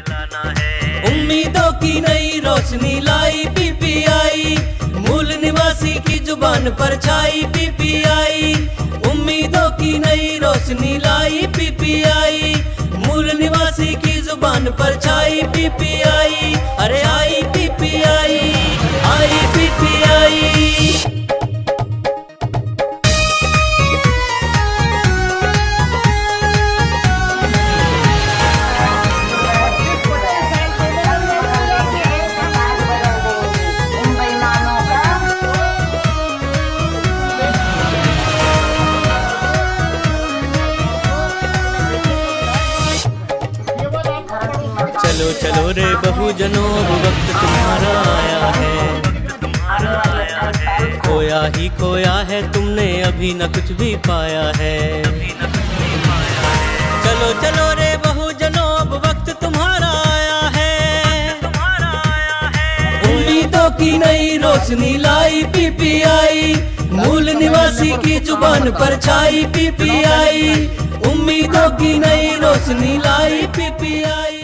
है। उम्मीदों की नई रोशनी लाई पीपीआई। मूल निवासी की ज़ुबान पर छाई पीपीआई। उम्मीदों की नई रोशनी लाई पीपीआई। मूल निवासी की ज़ुबान पर छाई पीपीआई। चलो चलो रे बहुजनों वक्त तुम्हारा आया है। खोया ही खोया है तुमने, अभी न कुछ भी पाया है। चलो चलो रे बहुजनों, अब वक्त तुम्हारा आया है तुम्हारा आया है। उम्मीदों की नई रोशनी लाई, पीपीआई। मूल निवासी की ज़ुबान पर छाई, पीपीआई। उम्मीदों की नई रोशनी लाई, पीपीआई।